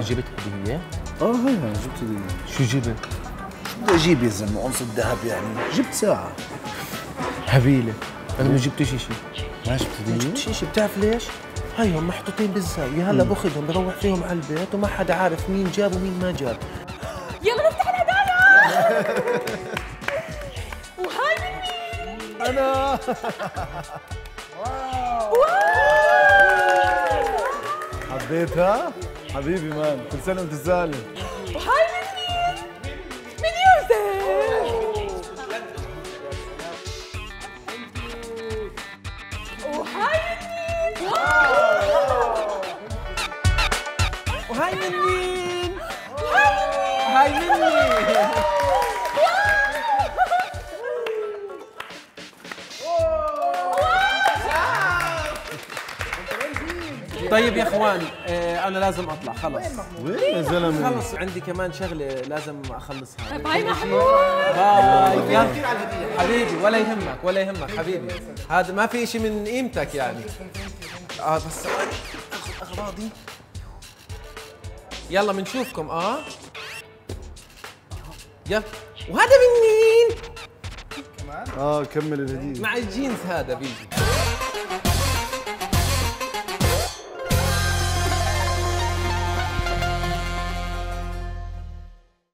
جبت هدية؟ آه هي هي جبت هدية. شو جبت؟ شو بدي أجيب يا زلمه قنصة ذهب يعني. جبت ساعة. هبيلة. أنا ما جبتش شيء ما جبت ما هديه؟ جبتش شيء بتعرف ليش؟ هيهم محطوطين بالزاوية. هلا بأخذهم بروح فيهم على البيت وما حدا عارف مين جاب ومين ما جاب. يلا نفتح الهدايا وهاي مني! أنا! حبيتها؟ حبيبي مان كل سنة وانت سالم. وهاي مني من يوسف. وهاي مني وهاي من مين؟ هاي مني طيب يا اخوان آه، أنا لازم اطلع خلص وين يا زلمة؟ خلص عندي كمان شغلة لازم اخلصها. باي محمود. باي يلا. حبيبي ولا يهمك ولا يهمك حبيبي. هذا ما في شيء من قيمتك يعني. آه بس اخذ أغراضي. يلا بنشوفكم. آه. يلا. وهذا من مين؟ آه كمل الهدية. مع الجينز هذا بيجي.